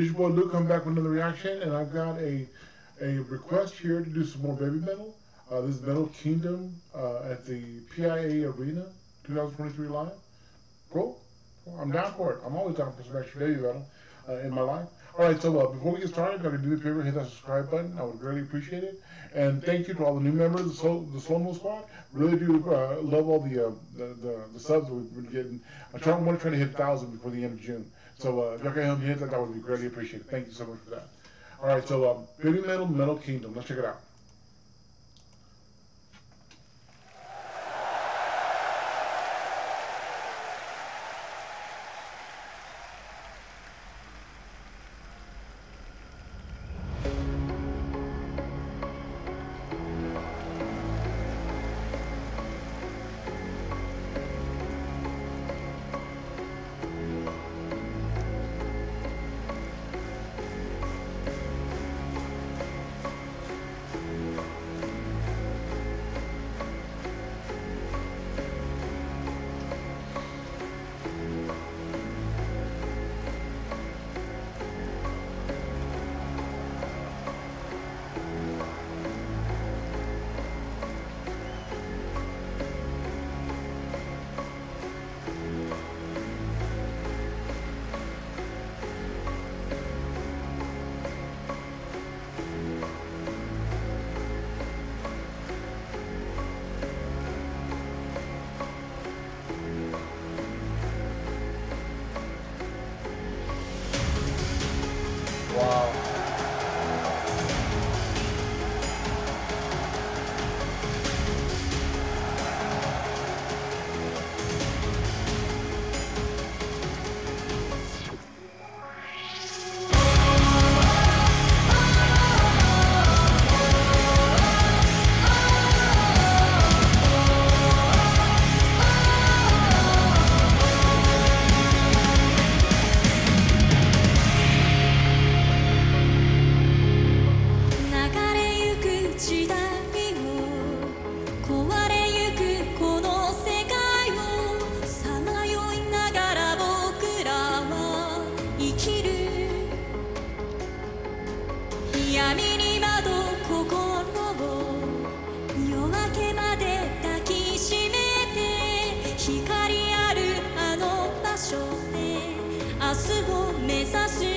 your boy Luke coming back with another reaction, and I've got a a request here to do some more Babymetal. Uh, this is Metal Kingdom uh, at the PIA Arena 2023 live. Cool. I'm down for it. I'm always down for some extra Babymetal uh, in my life. All right, so uh, before we get started, if I could do favor, hit that subscribe button. I would greatly appreciate it. And thank you to all the new members of the Slow, the Slow Mo Squad. Really do uh, love all the, uh, the, the the subs that we've been getting. I'm trying, I want to try to hit 1,000 before the end of June. So uh, if y'all can help me hit that, that would be greatly appreciated. Thank you so much for that. All right, so um, Babymetal, Metal Kingdom. Let's check it out. すを目指す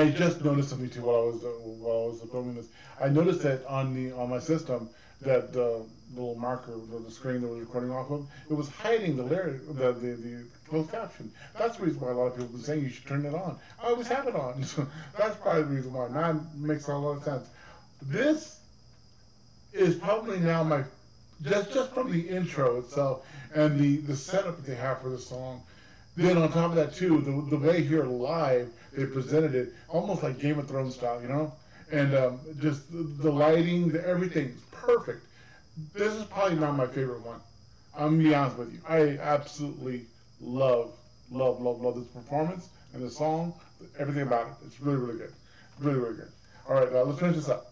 I just noticed something too while I was uh, while I was filming this. I noticed that on the on my system that the little marker, the, the screen that was recording off of, it was hiding the lyric, the the, the closed caption. That's the reason why a lot of people been saying you should turn it on. I always have it on, so that's probably the reason why. Now it makes a lot of sense. This is probably now my just just from the intro itself and the the setup that they have for the song then on top of that too, the, the way here live they presented it, almost like Game of Thrones style, you know, and um, just the, the lighting, the everything's perfect. This is probably not my favorite one. I'm gonna be honest with you. I absolutely love, love, love, love this performance and the song, everything about it. It's really, really good. Really, really good. All right, uh, let's finish this up.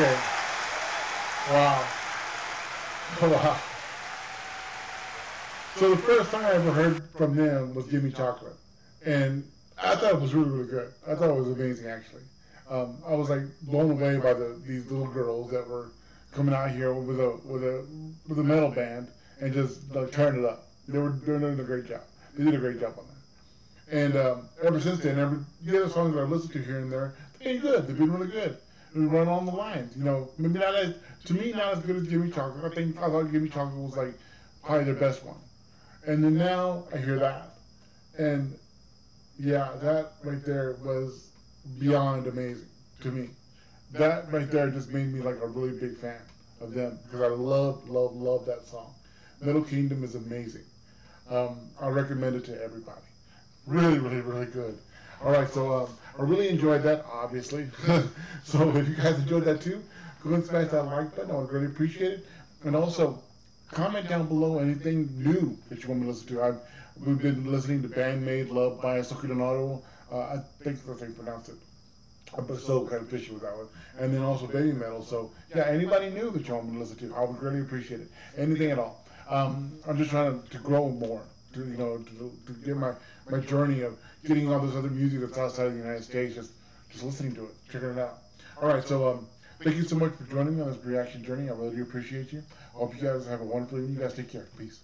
Okay. Wow. Wow. So the first song I ever heard from them was "Give Me Chocolate," and I thought it was really, really good. I thought it was amazing, actually. Um, I was like blown away by the these little girls that were coming out here with a with a with a metal band and just like turning it up. They were doing a great job. They did a great job on that. And um, ever since then, every the other songs that I listened to here and there, they've been good. They've been really good. We run on the lines, you know. Maybe not as to me not as good as Gimme Chocolate. I think I thought Gimme Chocolate was like probably their best one. And then now I hear that, and yeah, that right there was beyond amazing to me. That right there just made me like a really big fan of them because I love, love, love that song. Metal Kingdom is amazing. Um, I recommend it to everybody. Really, really, really good. All right, so um, I really enjoyed that, obviously. so if you guys enjoyed that too, go and smash that like button. I would really appreciate it. And also, comment down below anything new that you want me to listen to. I've, we've been listening to Band-Maid Love by Saki Donato. Uh, I think that's how you pronounce it. I'm so kind of fishy with that one. And then also Babymetal. So, yeah, anybody new that you want me to listen to, I would really appreciate it. Anything at all. Um, I'm just trying to, to grow more, to, you know, to, to get my, my journey of getting all this other music that's outside of the United States, just, just listening to it, checking it out. All right, so um, thank you so much for joining me on this reaction journey. I really do appreciate you. I hope you guys have a wonderful evening. You guys take care. Peace.